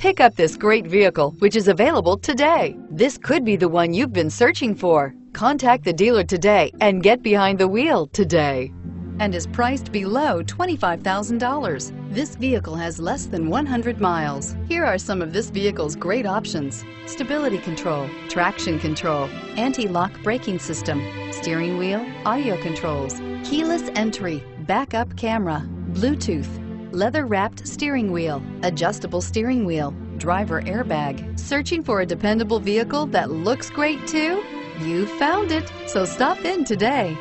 Pick up this great vehicle, which is available today. This could be the one you've been searching for. Contact the dealer today and get behind the wheel today. And is priced below $25,000. This vehicle has less than 100 miles. Here are some of this vehicle's great options. Stability control, traction control, anti-lock braking system, steering wheel, audio controls, keyless entry, backup camera, Bluetooth, leather-wrapped steering wheel, adjustable steering wheel, driver airbag. Searching for a dependable vehicle that looks great too? You found it, so stop in today.